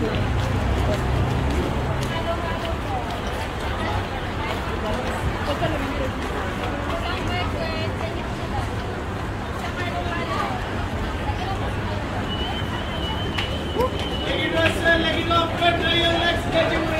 Ladies and gentlemen, let's get you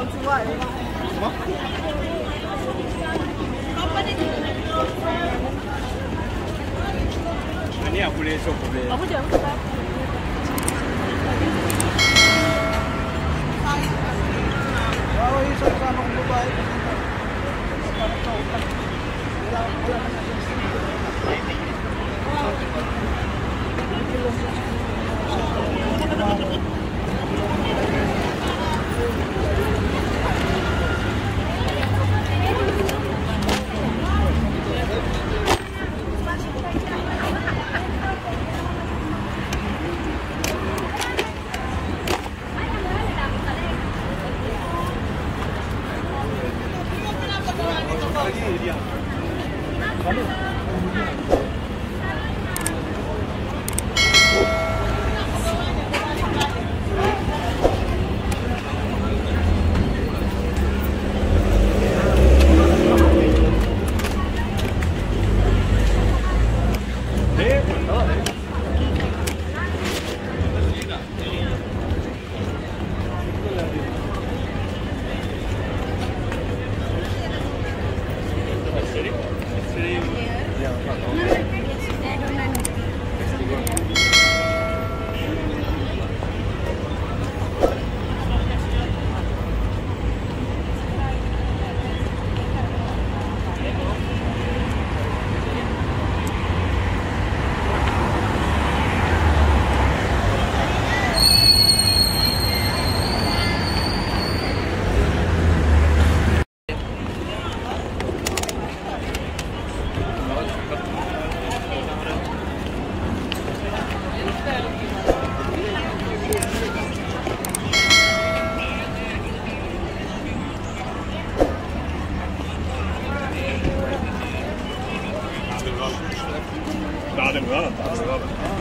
cầu chú vậy 아니야 원래 저 원래 아버지 안 그래 Wow, isa sa mga babae. Parang sa utak. Wala, Thank you. Hadi. No. كان غلط